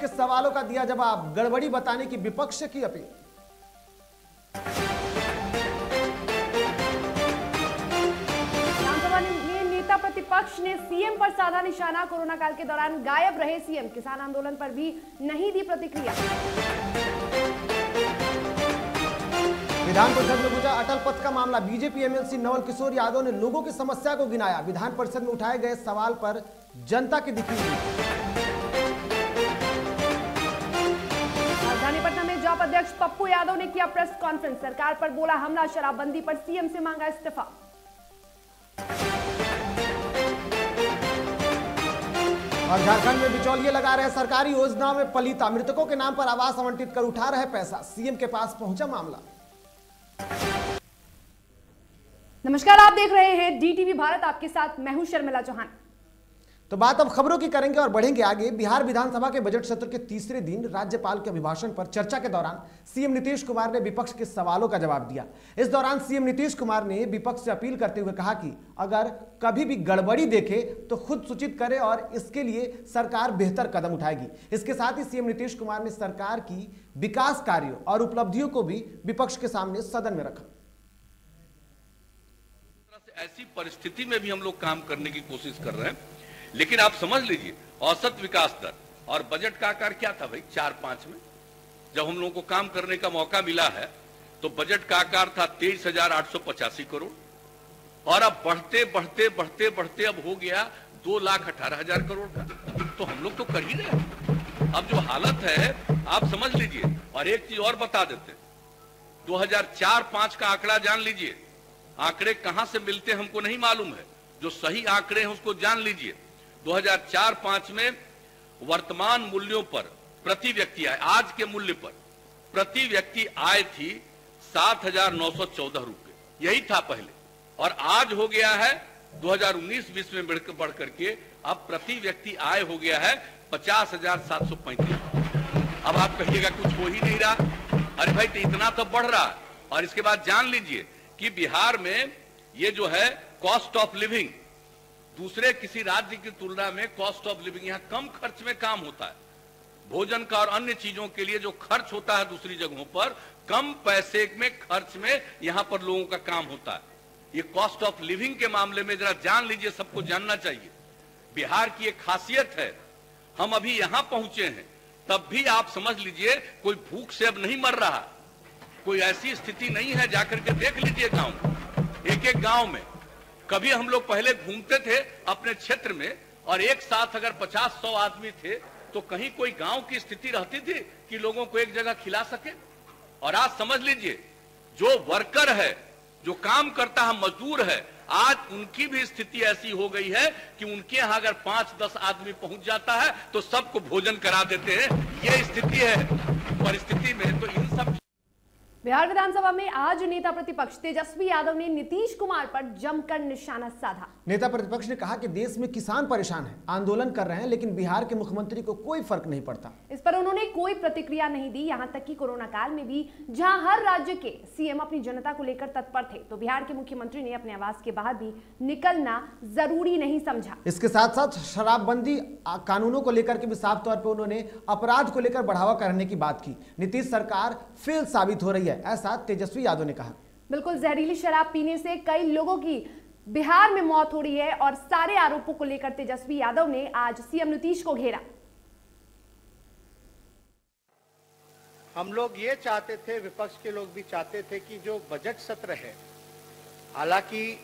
के सवालों का दिया जवाब गड़बड़ी बताने की विपक्ष की अपील। नेता प्रतिपक्ष ने सीएम पर साधा निशाना। कोरोना काल के दौरान गायब रहे सीएम। किसान आंदोलन पर भी नहीं दी प्रतिक्रिया। विधान परिषद में गुजरा अटल पथ का मामला। बीजेपी एमएलसी नवल किशोर यादव ने लोगों की समस्या को गिनाया। विधान परिषद में उठाए गए सवाल पर जनता की दिखी जॉब अध्यक्ष पप्पू यादव ने किया प्रेस कॉन्फ्रेंस। सरकार पर बोला हमला शराबबंदी पर सीएम से मांगा इस्तीफा। और झारखंड में बिचौलिए लगा रहे सरकारी योजनाओं में पलिता मृतकों के नाम पर आवास आवंटित कर उठा रहे पैसा। सीएम के पास पहुँचा मामला। नमस्कार आप देख रहे हैं डीटीवी भारत आपके साथ मैं हूँ शर्मिला चौहान। तो बात अब खबरों की करेंगे और बढ़ेंगे आगे। बिहार विधानसभा के बजट सत्र के तीसरे दिन राज्यपाल के अभिभाषण पर चर्चा के दौरान सीएम नीतीश कुमार ने विपक्ष के सवालों का जवाब दिया। इस दौरान सीएम नीतीश कुमार ने विपक्ष से अपील करते हुए कहा कि अगर कभी भी गड़बड़ी देखे तो खुद सूचित करे और इसके लिए सरकार बेहतर कदम उठाएगी। इसके साथ ही सीएम नीतीश कुमार ने सरकार की विकास कार्यों और उपलब्धियों को भी विपक्ष के सामने सदन में रखा। ऐसी परिस्थिति में भी हम लोग काम करने की कोशिश कर रहे हैं। लेकिन आप समझ लीजिए, औसत विकास दर। और बजट का आकार क्या था भाई, चार पाँच में? जब हम लोगों को काम करने का मौका मिला है तो बजट का आकार था तेईस हज़ार आठ सौ पचासी करोड़। और अब बढ़ते बढ़ते बढ़ते बढ़ते अब हो गया दो लाख अठारह हज़ार करोड़ का। तो हम लोग तो कर ही रहे अब जो हालत है, आप समझ लीजिए। और एक चीज़ और बता देते 2004-5 का आंकड़ा जान लीजिए। आंकड़े कहाँ से मिलते हमको नहीं मालूम है। जो सही आंकड़े हैं उसको जान लीजिए। 2004-5 में वर्तमान मूल्यों पर प्रति व्यक्ति आय, आज के मूल्य पर प्रति व्यक्ति आय थी सात हज़ार नौ सौ चौदह रुपए यही था पहले। और आज हो गया है 2019-20 में बढ़कर बढ़ करके अब प्रति व्यक्ति आय हो गया है पचास हज़ार सात सौ पैंतीस। अब आप कहिएगा कुछ हो ही नहीं रहा। अरे भाई तो इतना तो बढ़ रहा। और इसके बाद जान लीजिए कि बिहार में ये जो है कॉस्ट ऑफ़ लिविंग दूसरे किसी राज्य की तुलना में कॉस्ट ऑफ़ लिविंग यहाँ कम खर्च में काम होता है। भोजन का और अन्य चीज़ों के लिए जो खर्च होता है दूसरी जगहों पर, कम पैसे में खर्च में यहाँ पर लोगों का काम होता है। ये कॉस्ट ऑफ़ लिविंग के मामले में जरा जान लीजिए, सबको जानना चाहिए। बिहार की एक खासियत है, हम अभी यहाँ पहुँचे हैं, तब भी आप समझ लीजिए, कोई भूख से अब नहीं मर रहा। कोई ऐसी स्थिति नहीं है, जाकर के देख लीजिए गाँव एक एक गाँव में कभी हम लोग पहले घूमते थे अपने क्षेत्र में और एक साथ अगर पचास सौ आदमी थे तो कहीं कोई गाँव की स्थिति रहती थी कि लोगों को एक जगह खिला सके? और आज समझ लीजिए, जो वर्कर है, जो काम करता है, मजदूर है, आज उनकी भी स्थिति ऐसी हो गई है कि उनके यहाँ अगर पाँच दस आदमी पहुँच जाता है तो सबको भोजन करा देते हैं। यह स्थिति है, परिस्थिति में बिहार विधानसभा में आज नेता प्रतिपक्ष तेजस्वी यादव ने नीतीश कुमार पर जमकर निशाना साधा। नेता प्रतिपक्ष ने कहा कि देश में किसान परेशान हैं आंदोलन कर रहे हैं लेकिन बिहार के मुख्यमंत्री को कोई फ़र्क नहीं पड़ता। इस पर उन्होंने कोई प्रतिक्रिया नहीं दी यहाँ तक कि कोरोना काल में भी जहाँ हर राज्य के सीएम अपनी जनता को लेकर तत्पर थे तो बिहार के मुख्यमंत्री ने अपने आवास के बाहर भी निकलना ज़रूरी नहीं समझा। इसके साथ साथ शराबबंदी कानूनों को लेकर के भी साफ़ तौर पर उन्होंने अपराध को लेकर बढ़ावा करने की बात की। नीतीश सरकार फेल साबित हो रही है। ऐसा तेजस्वी यादव ने कहा। बिल्कुल जहरीली शराब पीने से कई लोगों की बिहार में मौत हो रही है और सारे आरोपों को लेकर तेजस्वी यादव ने आज सीएम नीतीश को घेरा। हम लोग ये चाहते थे विपक्ष के लोग भी चाहते थे कि जो बजट सत्र है हालाँकि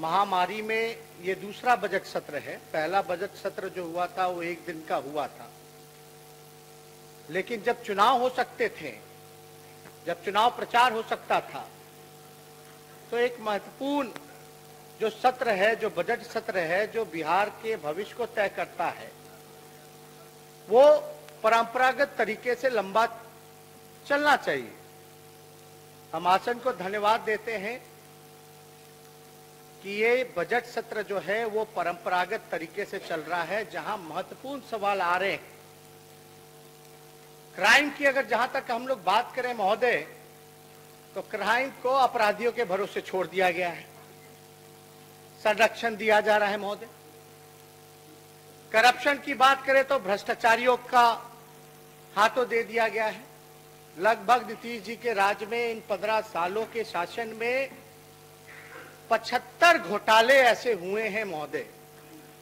महामारी में ये दूसरा बजट सत्र है। पहला बजट सत्र जो हुआ था वो एक दिन का हुआ था। लेकिन जब चुनाव हो सकते थे जब चुनाव प्रचार हो सकता था तो एक महत्वपूर्ण जो सत्र है, जो बजट सत्र है, जो बिहार के भविष्य को तय करता है, वो परंपरागत तरीके से लंबा चलना चाहिए। हम आसन को धन्यवाद देते हैं कि ये बजट सत्र जो है, वो परंपरागत तरीके से चल रहा है, जहाँ महत्वपूर्ण सवाल आ रहे हैं। क्राइम की अगर जहाँ तक हम लोग बात करें महोदय तो क्राइम को अपराधियों के भरोसे छोड़ दिया गया है। संरक्षण दिया जा रहा है महोदय। करप्शन की बात करें तो भ्रष्टाचारियों का हाथों दे दिया गया है। लगभग नीतीश जी के राज में इन पंद्रह सालों के शासन में पचहत्तर घोटाले ऐसे हुए हैं महोदय,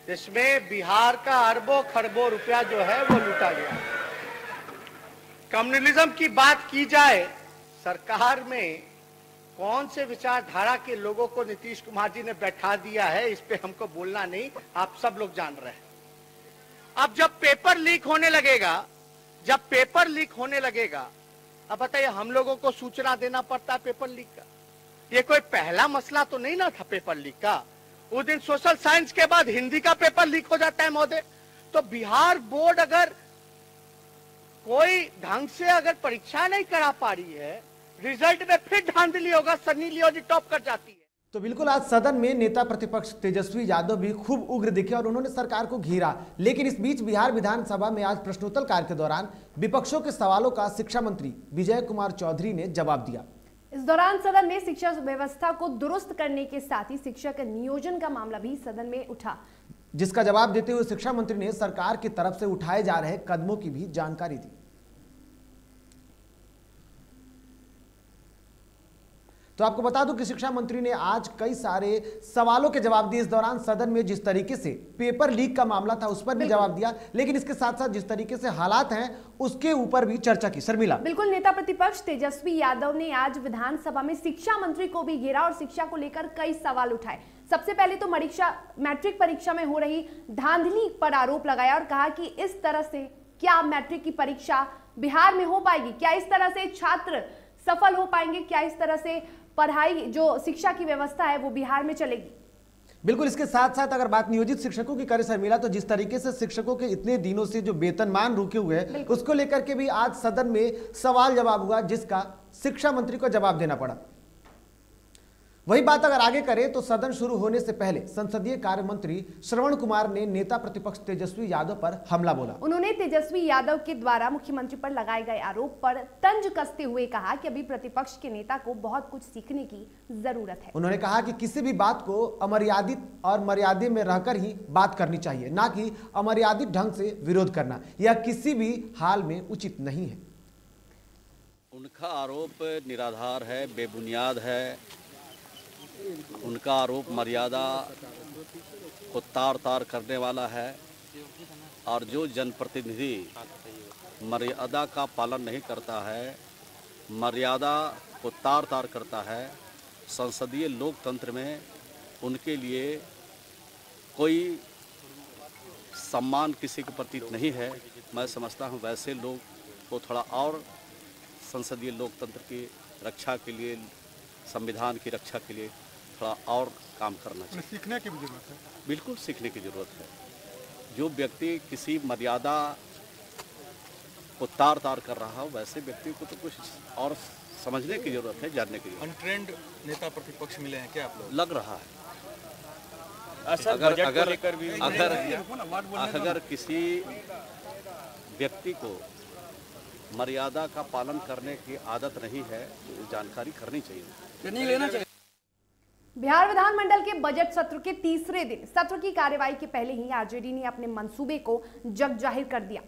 जिसमें बिहार का अरबों खरबों रुपया जो है वो लूटा गया कम्युनलिज्म की बात की जाए, सरकार में कौन से विचारधारा के लोगों को नीतीश कुमार जी ने बैठा दिया है, इस पे हमको बोलना नहीं, आप सब लोग जान रहे हैं। अब जब पेपर लीक होने लगेगा, जब पेपर लीक होने लगेगा, अब बताइए, हम लोगों को सूचना देना पड़ता है पेपर लीक का? ये कोई पहला मसला तो नहीं ना था पेपर लीक का? उस दिन सोशल साइंस के बाद हिंदी का पेपर लीक हो जाता है, महोदय। तो बिहार बोर्ड अगर कोई ढंग से अगर परीक्षा नहीं करा पा रही है रिज़ल्ट में फिर धांधली होगा सनी लियोनी टॉप कर जाती है। तो बिल्कुल आज सदन में नेता प्रतिपक्ष तेजस्वी यादव भी खूब उग्र दिखे और उन्होंने सरकार को घेरा। लेकिन इस बीच बिहार विधानसभा में आज प्रश्नोत्तर कार्य के दौरान विपक्षों के सवालों का शिक्षा मंत्री विजय कुमार चौधरी ने जवाब दिया। इस दौरान सदन में शिक्षा व्यवस्था को दुरुस्त करने के साथ ही शिक्षक नियोजन का मामला भी सदन में उठा। जिसका जवाब देते हुए शिक्षा मंत्री ने सरकार की तरफ़ से उठाए जा रहे कदमों की भी जानकारी दी। तो आपको बता दूँ कि शिक्षा मंत्री ने आज कई सारे सवालों के जवाब दिए। इस दौरान सदन में जिस तरीके से पेपर लीक का मामला था उस पर भी जवाब दिया। लेकिन इसके साथ साथ जिस तरीके से हालात हैं उसके ऊपर भी चर्चा की। शर्मिला। बिल्कुल नेता प्रतिपक्ष तेजस्वी यादव ने आज विधानसभा में शिक्षा मंत्री को भी घेरा और शिक्षा को लेकर कई सवाल उठाए। सबसे पहले तो परीक्षा मैट्रिक परीक्षा में हो रही धांधली पर आरोप लगाया और कहा कि इस तरह से क्या मैट्रिक की परीक्षा बिहार में हो पाएगी? क्या इस तरह से छात्र सफल हो पाएँगे? क्या इस तरह से पढ़ाई जो शिक्षा की व्यवस्था है वो बिहार में चलेगी? बिल्कुल इसके साथ साथ अगर बात नियोजित शिक्षकों की करे मिला तो जिस तरीके से शिक्षकों के इतने दिनों से जो वेतनमान रुके हुए हैं उसको लेकर के भी आज सदन में सवाल जवाब हुआ जिसका शिक्षा मंत्री को जवाब देना पड़ा। वही बात अगर आगे करें तो सदन शुरू होने से पहले संसदीय कार्य मंत्री श्रवण कुमार ने नेता प्रतिपक्ष तेजस्वी यादव पर हमला बोला। उन्होंने तेजस्वी यादव के द्वारा मुख्यमंत्री पर लगाए गए आरोप पर तंज कसते हुए कहा कि अभी प्रतिपक्ष के नेता को बहुत कुछ सीखने की ज़रूरत है। उन्होंने कहा कि किसी भी बात को अमर्यादित और मर्यादे में रहकर ही बात करनी चाहिए न की अमर्यादित ढंग से विरोध करना। यह किसी भी हाल में उचित नहीं है। उनका आरोप निराधार है बेबुनियाद है। उनका आरोप मर्यादा को तार तार करने वाला है और जो जनप्रतिनिधि मर्यादा का पालन नहीं करता है, मर्यादा को तार तार करता है, संसदीय लोकतंत्र में उनके लिए कोई सम्मान किसी के प्रति नहीं है। मैं समझता हूँ वैसे लोग को थोड़ा और संसदीय लोकतंत्र की रक्षा के लिए, संविधान की रक्षा के लिए थोड़ा और काम करना चाहिए। सीखने की भी ज़रूरत है? बिल्कुल सीखने की ज़रूरत है। जो व्यक्ति किसी मर्यादा को तार तार कर रहा हो वैसे व्यक्ति को तो कुछ और समझने की ज़रूरत है जानने की ज़रूरत अनट्रेंड नेता प्रतिपक्ष मिले हैं क्या आप लोग? लग रहा है। अगर अगर अगर अगर किसी व्यक्ति को मर्यादा का पालन करने की आदत नहीं है तो जानकारी करनी चाहिए। नहीं लेना चाहिए। बिहार विधानमंडल के बजट सत्र के तीसरे दिन, सत्र की कार्यवाही के पहले ही आरजेडी ने अपने मंसूबे को जग ज़ाहिर कर दिया।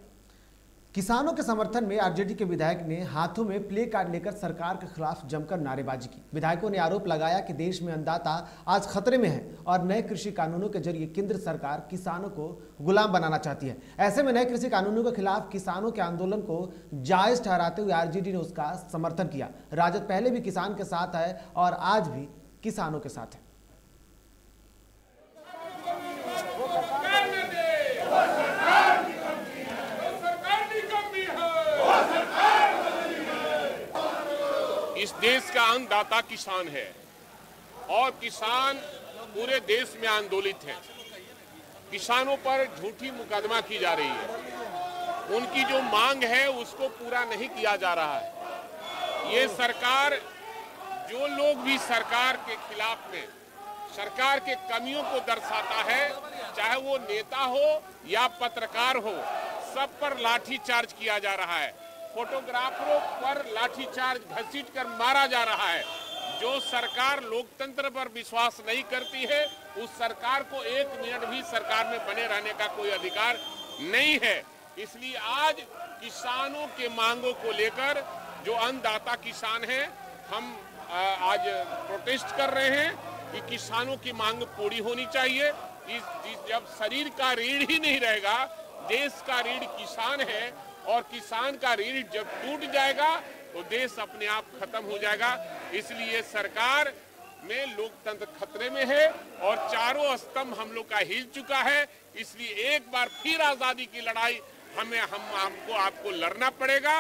किसानों के समर्थन में आरजेडी के विधायक ने हाथों में प्ले कार्ड लेकर सरकार के खिलाफ जमकर नारेबाजी की। विधायकों ने आरोप लगाया कि देश में अन्नदाता आज खतरे में है और नए कृषि कानूनों के ज़रिए केंद्र सरकार किसानों को गुलाम बनाना चाहती है। ऐसे में नए कृषि कानूनों के खिलाफ किसानों के आंदोलन को जायज़ ठहराते हुए आरजेडी ने उसका समर्थन किया। राजद पहले भी किसान के साथ है और आज भी किसानों के साथ है। इस देश का अन्नदाता किसान है और किसान पूरे देश में आंदोलित है। किसानों पर झूठी मुकदमा की जा रही है। उनकी जो मांग है, उसको पूरा नहीं किया जा रहा है। ये सरकार जो लोग भी सरकार के खिलाफ में, सरकार के कमियों को दर्शाता है, चाहे वो नेता हो या पत्रकार हो, सब पर लाठी चार्ज किया जा रहा है। फोटोग्राफरों पर लाठीचार्ज घसीट कर मारा जा रहा है। जो सरकार लोकतंत्र पर विश्वास नहीं करती है, उस सरकार को एक मिनट भी सरकार में बने रहने का कोई अधिकार नहीं है। इसलिए आज किसानों के मांगों को लेकर जो अन्नदाता किसान हैं, हम आज प्रोटेस्ट कर रहे हैं कि किसानों की मांग पूरी होनी चाहिए। इस, जब शरीर का रीढ़ ही नहीं रहेगा देश का रीढ़ किसान है और किसान का रीढ़ जब टूट जाएगा तो देश अपने आप खत्म हो जाएगा। इसलिए सरकार में लोकतंत्र खतरे में है और चारों स्तंभ हम लोग का हिल चुका है। इसलिए एक बार फिर आज़ादी की लड़ाई हमें हम हमको आपको लड़ना पड़ेगा।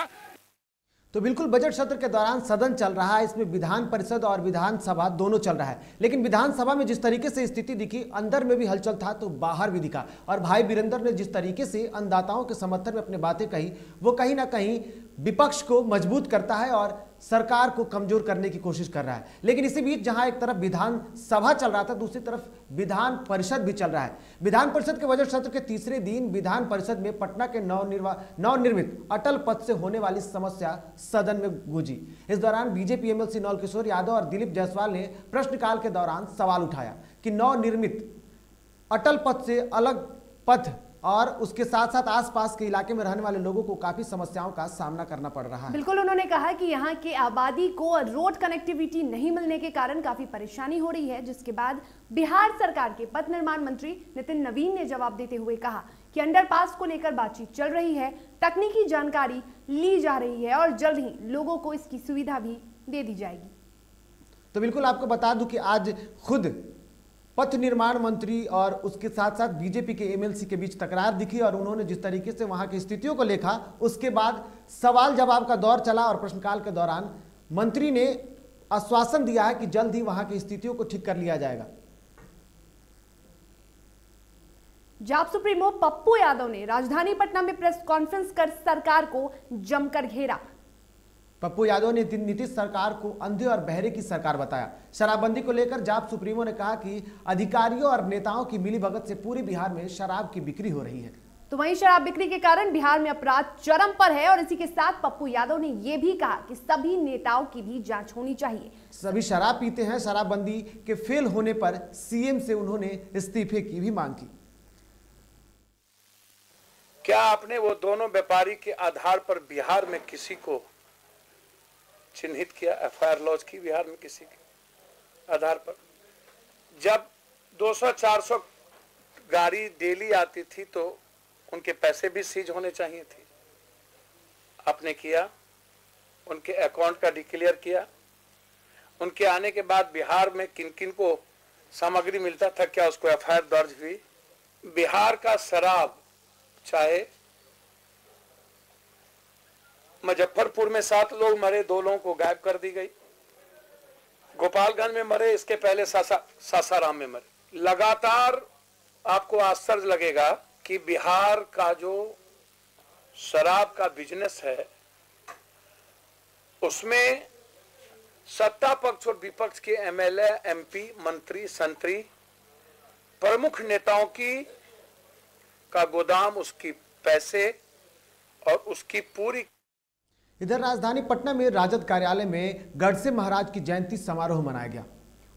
तो बिल्कुल बजट सत्र के दौरान सदन चल रहा है, इसमें विधान परिषद और विधानसभा दोनों चल रहा है। लेकिन विधानसभा में जिस तरीके से स्थिति दिखी, अंदर में भी हलचल था तो बाहर भी दिखा। और भाई वीरेंद्र ने जिस तरीके से अन्नदाताओं के समर्थन में अपनी बातें कही, वो कहीं ना कहीं विपक्ष को मज़बूत करता है और सरकार को कमज़ोर करने की कोशिश कर रहा है। लेकिन इसी बीच जहाँ एक तरफ़ विधान सभा चल रहा था, दूसरी तरफ़ विधान परिषद भी चल रहा है। विधान परिषद के बजट सत्र के तीसरे दिन विधान परिषद में पटना के नवनिर्मित अटल पथ से होने वाली समस्या सदन में गूंजी। इस दौरान बीजेपी एमएलसी नौल किशोर यादव और दिलीप जायसवाल ने प्रश्नकाल के दौरान सवाल उठाया कि नवनिर्मित अटल पथ से अलग पथ और उसके साथ साथ आसपास के इलाके में रहने वाले लोगों को काफ़ी समस्याओं का सामना करना पड़ रहा है। बिल्कुल उन्होंने कहा कि यहाँ के आबादी को रोड कनेक्टिविटी नहीं मिलने के कारण काफ़ी परेशानी हो रही है जिसके बाद बिहार सरकार के पथ निर्माण मंत्री नितिन नवीन ने जवाब देते हुए कहा कि अंडरपास को लेकर बातचीत चल रही है तकनीकी जानकारी ली जा रही है और जल्द ही लोगों को इसकी सुविधा भी दे दी जाएगी। तो बिल्कुल आपको बता दूँ कि आज खुद पथ निर्माण मंत्री और उसके साथ साथ बीजेपी के एमएलसी के बीच तकरार दिखी और उन्होंने जिस तरीके से वहाँ की स्थितियों को देखा उसके बाद सवाल जवाब का दौर चला और प्रश्नकाल के दौरान मंत्री ने आश्वासन दिया है कि जल्द ही वहाँ की स्थितियों को ठीक कर लिया जाएगा। जाप सुप्रीमो पप्पू यादव ने राजधानी पटना में प्रेस कॉन्फ्रेंस कर सरकार को जमकर घेरा। पप्पू यादव ने नीतीश सरकार को अंधे और बहरे की सरकार बताया। शराबबंदी को लेकर जाप सुप्रीमो ने कहा कि अधिकारियों और नेताओं की मिलीभगत से पूरे बिहार में शराब की बिक्री हो रही है। तो वहीं शराब बिक्री के कारण बिहार में अपराध चरम पर है और इसी के साथ पप्पू यादव ने यह भी कहा कि सभी नेताओं की भी जाँच होनी चाहिए। सभी शराब पीते हैं शराबबंदी के फेल होने पर सीएम से उन्होंने इस्तीफे की भी मांग की। क्या आपने वो दोनों व्यापारी के आधार पर बिहार में किसी को चिन्हित किया, एफआईआर लॉन्च की बिहार में किसी के आधार पर। जब 200-400 गाड़ी डेली आती थी तो उनके पैसे भी सीज होने चाहिए थे। आपने किया, उनके अकाउंट का डिक्लेयर किया। उनके आने के बाद बिहार में किन किन को सामग्री मिलता था, क्या उसको एफआईआर दर्ज हुई? बिहार का शराब, चाहे मुजफ्फरपुर में सात लोग मरे, दो लोगों को गायब कर दी गई। गोपालगंज में मरे, इसके पहले सासा, सासाराम में मरे। लगातार आपको आश्चर्य लगेगा कि बिहार का जो शराब का बिज़नेस है, उसमें सत्ता पक्ष और विपक्ष के एमएलए एमपी मंत्री, संतरी, प्रमुख नेताओं की का गोदाम, उसकी पैसे और उसकी पूरी इधर राजधानी पटना में राजद कार्यालय में गढ़से महाराज की जयंती समारोह मनाया गया।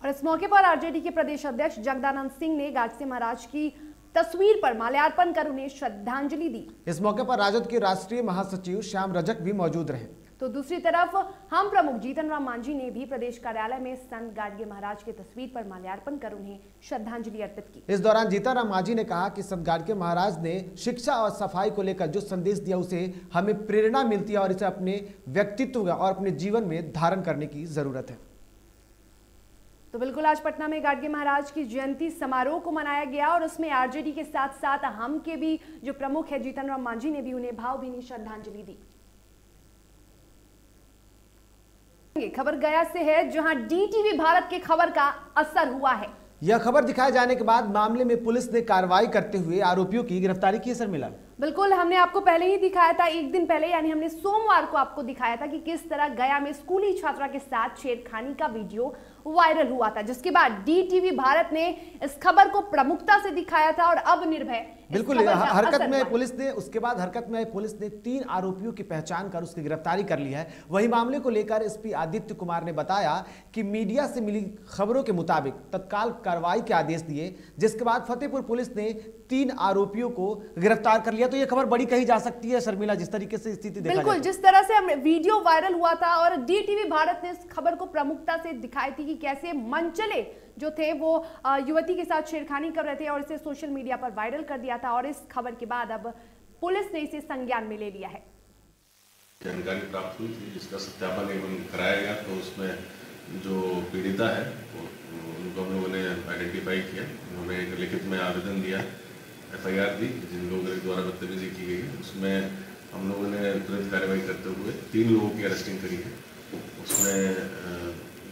और इस मौके पर आरजेडी के प्रदेश अध्यक्ष जगदानंद सिंह ने गाडसे महाराज की तस्वीर पर माल्यार्पण कर उन्हें श्रद्धांजलि दी। इस मौके पर राजद के राष्ट्रीय महासचिव श्याम रजक भी मौजूद रहे। तो दूसरी तरफ़ हम प्रमुख जीतन राम मांझी ने भी प्रदेश कार्यालय में संत गाडगे महाराज की तस्वीर पर माल्यार्पण कर उन्हें श्रद्धांजलि अर्पित की। इस दौरान जीतन राम मांझी ने कहा कि संत गाडगे महाराज ने शिक्षा और सफ़ाई को लेकर जो संदेश दिया उसे हमें प्रेरणा मिलती है और इसे अपने व्यक्तित्व और अपने जीवन में धारण करने की ज़रूरत है। तो बिल्कुल आज पटना में गाडगे महाराज की जयंती समारोह को मनाया गया और उसमें आरजेडी के साथ साथ हम के भी जो प्रमुख है जीतन राम मांझी ने भी उन्हें भावभीनी श्रद्धांजलि दी। खबर गया से है जहाँ डीटीवी भारत के खबर का असर हुआ है। यह खबर दिखाए जाने के बाद मामले में पुलिस ने कार्रवाई करते हुए आरोपियों की गिरफ्तारी की असर मिला बिल्कुल हमने आपको पहले ही दिखाया था एक दिन पहले यानी हमने सोमवार को आपको दिखाया था कि किस तरह गया में स्कूली छात्रा के साथ छेड़खानी का वीडियो वायरल हुआ था जिसके बाद डी टीवी भारत ने इस खबर को प्रमुखता से दिखाया था और अब निर्भय बिल्कुल हरकत में पुलिस ने उसके बाद हरकत में पुलिस ने तीन आरोपियों की पहचान कर उसकी गिरफ्तारी कर ली है। वही मामले को लेकर एसपी आदित्य कुमार ने बताया कि मीडिया से मिली खबरों के मुताबिक तत्काल कार्रवाई के आदेश दिए जिसके बाद फतेहपुर पुलिस ने तीन आरोपियों को गिरफ़्तार कर लिया। तो यह खबर बड़ी कही जा सकती है शर्मिला जिस तरीके से स्थिति बिल्कुल। जिस तरह से वीडियो वायरल हुआ था और डी भारत ने इस खबर को प्रमुखता से दिखाई थी कि कैसे मंचले जो थे वो युवती के साथ छेड़खानी कर रहे थे और इसे सोशल मीडिया पर वायरल कर दिया था और इस खबर के बाद अब पुलिस ने इसे संज्ञान में ले लिया है। जानकारी प्राप्त हुई थी, जिसका सत्यापन एवं कराया गया तो उसमें जो पीड़िता है उनको हम लोगों ने आइडेंटिफाई किया। उन्होंने एक लिखित में आवेदन दिया, एफआईआर दी, जिन लोगों के द्वारा बदतमीजी की गई है। उसमें हम लोगों ने तुरंत कार्रवाई करते हुए तीन लोगों की अरेस्टिंग करी है। उसमें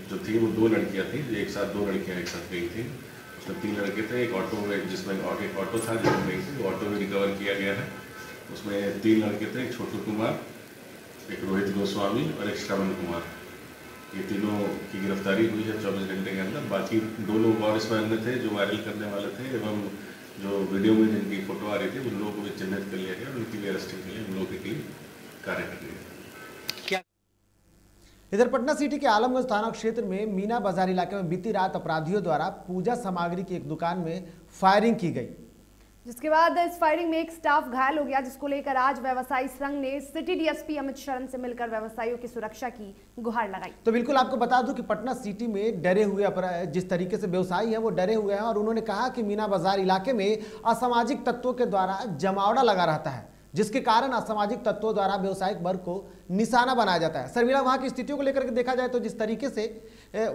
जो थी वो दो लड़कियाँ थी एक साथ दो लड़कियाँ एक साथ गई थी। उसमें तीन लड़के थे, एक ऑटो में, जिसमें एक ऑटो था जिसमें गई थी ऑटो भी रिकवर किया गया है। उसमें तीन लड़के थे, एक छोटू कुमार, एक रोहित गोस्वामी और एक श्रवण कुमार। ये तीनों की गिरफ्तारी हुई है चौबीस घंटे के अंदर। बाकी दो लोग और इसमें अन्य थे, जो वायरल करने वाले थे एवं जो वीडियो में जिनकी फ़ोटो आ रही थी, उन लोगों को भी चिन्हित कर लिया गया उनकी भी अरेस्टिंग के लिए हम लोगों के लिए कार्य कर रही है इधर पटना सिटी के आलमगंज थाना क्षेत्र में मीना बाज़ार इलाके में बीती रात अपराधियों द्वारा पूजा सामग्री की एक दुकान में फायरिंग की गई। जिसके बाद इस फायरिंग में एक स्टाफ घायल हो गया जिसको लेकर आज व्यवसायी संघ ने सिटी डीएसपी अमित शरण से मिलकर व्यवसायियों की सुरक्षा की गुहार लगाई। तो बिल्कुल आपको बता दूँ कि पटना सिटी में डरे हुए जिस तरीके से व्यवसायी हैं वो डरे हुए हैं और उन्होंने कहा कि मीना बाज़ार इलाके में असामाजिक तत्वों के द्वारा जमावड़ा लगा रहता है। जिसके कारण असामाजिक तत्वों द्वारा व्यवसायिक वर्ग को निशाना बनाया जाता है। शर्मिला वहाँ की स्थितियों को लेकर के देखा जाए तो जिस तरीके से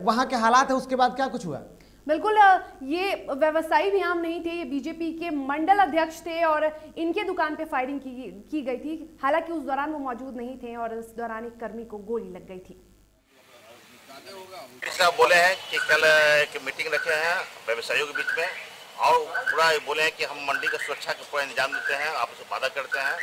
वहाँ के हालात है उसके बाद क्या कुछ हुआ? बिल्कुल ये व्यवसायी भी आम नहीं थे ये बीजेपी के मंडल अध्यक्ष थे और इनके दुकान पे फायरिंग की की गई थी। हालाँकि उस दौरान वो मौजूद नहीं थे और इस दौरान एक कर्मी को गोली लग गई थी। साहब बोले हैं कि कल एक मीटिंग रखे हैं व्यवसायियों के बीच में। और पूरा बोले हैं कि हम मंडी का सुरक्षा का पूरा इंतज़ाम देते हैं आप उसे वादा करते हैं।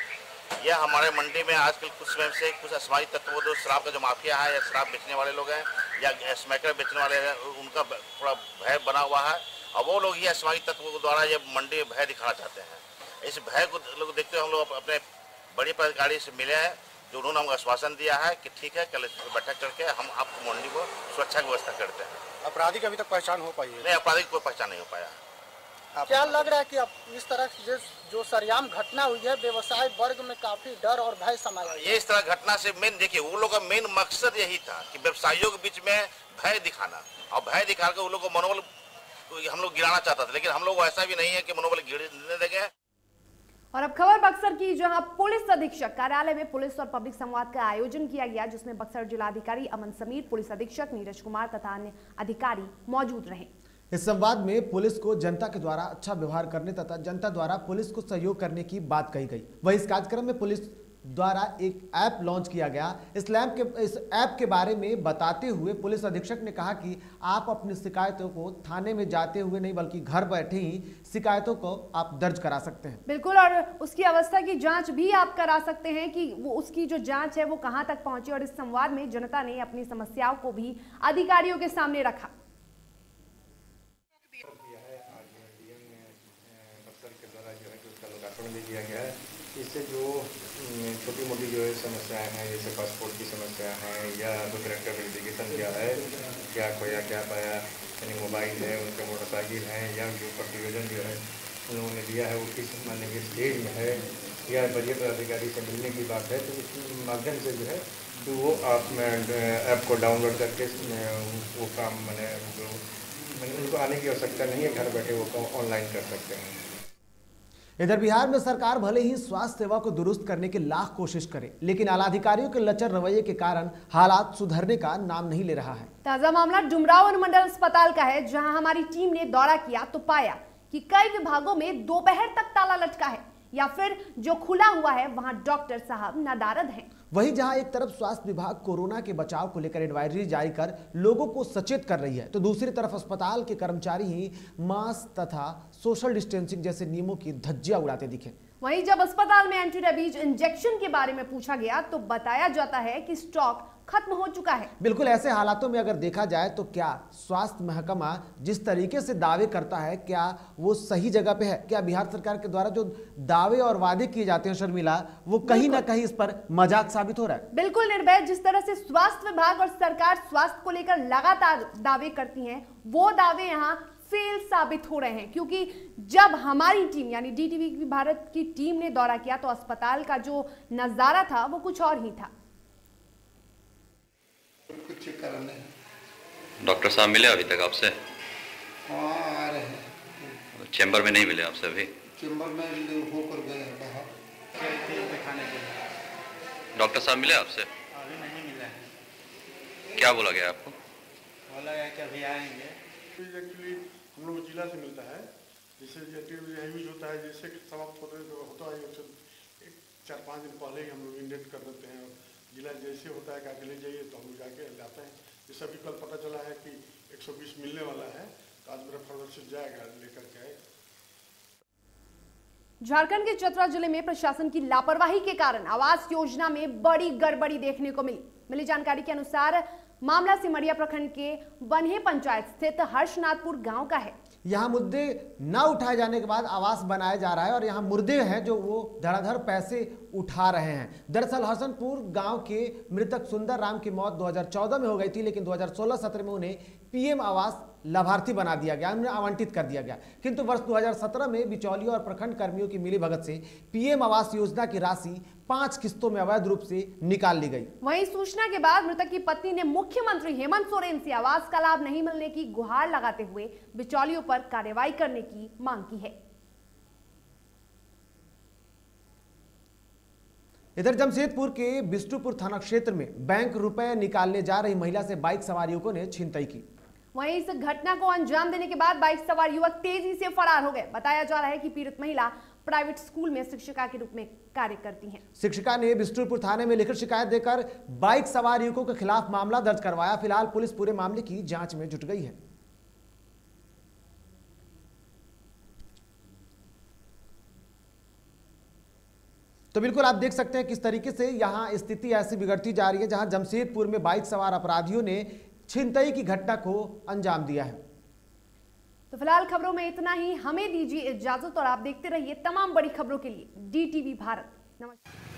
यह हमारे मंडी में आजकल कुछ समय से कुछ असमाजिक तत्व जो शराब का जो माफिया है या शराब बेचने वाले लोग हैं या स्मैकर बेचने वाले हैं उनका थोड़ा भय बना हुआ है। और वो लोग ये असमाजिक तत्वों के द्वारा ये मंडी में भय दिखाना चाहते हैं। इस भय को लोग देखते हुए हम लोग अपने बड़े पदाधिकारी से मिले हैं जो उन्होंने हमको आश्वासन दिया है कि ठीक है कल बैठक करके हम आपको मंडी को सुरक्षा की व्यवस्था करते हैं। अपराधी की अभी तक पहचान हो पाई है? नहीं अपराधी की कोई पहचान नहीं हो पाया। क्या लग रहा है कि अब इस तरह की जो- जो सरियाम घटना हुई है व्यवसाय वर्ग में काफ़ी डर और भय समाया ये इस तरह घटना से मेन देखिए वो लोग का मेन मकसद यही था कि व्यवसायियों के बीच में भय दिखाना। और भय दिखा कर उन लोग को मनोबल हम लोग गिराना चाहता था लेकिन हम लोग ऐसा भी नहीं है कि मनोबल गिरने देंगे। और अब खबर बक्सर की जहाँ पुलिस अधीक्षक कार्यालय में पुलिस और पब्लिक संवाद का आयोजन किया गया जिसमें बक्सर जिलाधिकारी अमन समीर पुलिस अधीक्षक नीरज कुमार तथा अन्य अधिकारी मौजूद रहे। इस संवाद में पुलिस को जनता के द्वारा अच्छा व्यवहार करने तथा जनता द्वारा पुलिस को सहयोग करने की बात कही गई। वही इस कार्यक्रम में पुलिस द्वारा एक ऐप लॉन्च किया गया। इस लैब के, इस ऐप के बारे में बताते हुए पुलिस अधीक्षक ने कहा कि आप अपनी शिकायतों को थाने में जाते हुए नहीं बल्कि घर बैठे ही शिकायतों को आप दर्ज करा सकते हैं। बिल्कुल, और उसकी अवस्था की जाँच भी आप करा सकते हैं कि वो, उसकी जो जाँच है वो कहाँ तक पहुँची और इस संवाद में जनता ने अपनी समस्याओं को भी अधिकारियों के सामने रखा बक्सर के द्वारा जो है कि लोकार्पण भी किया गया है। इससे जो छोटी मोटी जो है समस्याएँ हैं, जैसे पासपोर्ट की समस्या है, या कोई करेक्टर वेरिफिकेशन क्या है, क्या खोया, क्या पाया, यानी मोबाइल है, उनके मोटरसाइकिल हैं, या जो प्रतिवेदन जो है उन लोगों ने दिया है, वो किस मानने के स्टेज में है, या वरीय पदाधिकारी से मिलने की बात है तो इस माध्यम से जो है तो वो आप ऐप को डाउनलोड करके वो काम, मैंने, जो, मैंने उनको आने की आवश्यकता नहीं है, घर बैठे वो ऑनलाइन कर सकते हैं। इधर बिहार में सरकार भले ही स्वास्थ्य सेवा को दुरुस्त करने की लाख कोशिश करे लेकिन आलाधिकारियों के लचर रवैये के कारण हालात सुधरने का नाम नहीं ले रहा है। ताज़ा मामला डुमराव अनुमंडल अस्पताल का है जहाँ हमारी टीम ने दौरा किया तो पाया कि कई विभागों में दोपहर तक ताला लटका है या फिर जो खुला हुआ है वहाँ डॉक्टर साहब नदारद हैं। वहीं जहाँ एक तरफ़ स्वास्थ्य विभाग कोरोना के बचाव को लेकर एडवाइजरी जारी कर लोगों को सचेत कर रही है तो दूसरी तरफ़ अस्पताल के कर्मचारी ही मास्क तथा सोशल डिस्टेंसिंग जैसे नियमों की धज्जियाँ उड़ाते दिखे। वहीं जब अस्पताल में एंटी रेबीज इंजेक्शन के बारे में पूछा गया तो बताया जाता है कि स्टॉक खत्म हो चुका है। बिल्कुल ऐसे हालातों में अगर देखा जाए तो क्या स्वास्थ्य महकमा जिस तरीके से दावे करता है क्या वो सही जगह पे है? क्या बिहार सरकार के द्वारा जो दावे और वादे किए जाते हैं शर्मिला वो कहीं ना कहीं इस पर मज़ाक साबित हो रहा है? बिल्कुल निर्भय जिस तरह से स्वास्थ्य विभाग और सरकार स्वास्थ्य को लेकर लगातार दावे करती है वो दावे यहाँ फेल साबित हो रहे हैं क्योंकि जब हमारी टीम यानी डीटीवी की भारत की टीम ने दौरा किया तो अस्पताल का जो नज़ारा था वो कुछ और ही था। कुछ डॉक्टर साहब मिले अभी तक आपसे? हाँ आ रहे हैं। चैम्बर में नहीं मिले आपसे अभी? चैम्बर में होकर गए बाहर। दिखाने के लिए डॉक्टर साहब मिले आपसे? अभी नहीं मिला। है क्या बोला गया आपको? बोला गया कि अभी आएँगे। एक्चुअली हम लोग जिला से मिलता है। जैसे यूज़ होता है, जैसे समाप्त होते तो होता है एक चार पाँच दिन पहले ही हम लोग इंडेट कर देते हैं। जिला जैसे होता है कि ले जाइए तो हम लोग जाके लाते हैं। जैसा भी कल पता चला है कि 120 मिलने वाला है तो आज मेरा फर्दर से जाएगा लेकर के आएगा झारखंड के चतरा ज़िले में प्रशासन की लापरवाही के कारण आवास योजना में बड़ी गड़बड़ी देखने को मिली। मिली जानकारी के अनुसार मामला सिमरिया प्रखंड के बन्हे पंचायत स्थित हर्षनाथपुर गाँव का है। यहाँ मुद्दे न उठाए जाने के बाद आवास बनाया जा रहा है और यहाँ मुर्दे हैं जो वो धड़ाधड़ पैसे उठा रहे हैं। दरअसल हसनपुर गाँव के मृतक सुंदर राम की मौत 2014 में हो गई थी, लेकिन 2016-17 में उन्हें पीएम आवास लाभार्थी बना दिया गया उन्हें आवंटित कर दिया गया। किंतु वर्ष 2017 में बिचौलियों और प्रखंड कर्मियों की मिली भगत से पीएम आवास योजना की राशि पाँच किस्तों में अवैध रूप से निकाल ली गई। वहीं सूचना के बाद मृतक की पत्नी ने मुख्यमंत्री हेमंत सोरेन से आवास का लाभ नहीं मिलने की गुहार लगाते हुए बिचौलियों पर कार्रवाई करने की मांग की है। इधर जमशेदपुर के बिष्टुपुर थाना क्षेत्र में बैंक रुपए निकालने जा रही महिला से बाइक सवार युवकों ने छिनतई की। वहीं इस घटना को अंजाम देने के बाद बाइक सवार युवक तेज़ी से फरार हो गए। बताया जा रहा है कि पीड़ित महिला प्राइवेट स्कूल में शिक्षिका के रूप में कार्य करती हैं। शिक्षिका ने बिष्टुपुर थाने में लिखित शिकायत देकर बाइक सवार युवकों के खिलाफ मामला दर्ज करवाया। फ़िलहाल पुलिस पूरे मामले की जाँच में जुट गई है। तो बिल्कुल आप देख सकते हैं किस तरीके से यहाँ स्थिति ऐसी बिगड़ती जा रही है, जहाँ जमशेदपुर में बाइक सवार अपराधियों ने छिनतई की घटना को अंजाम दिया है। तो फ़िलहाल खबरों में इतना ही। हमें दीजिए इजाज़त और आप देखते रहिए तमाम बड़ी खबरों के लिए। डी भारत। नमस्कार।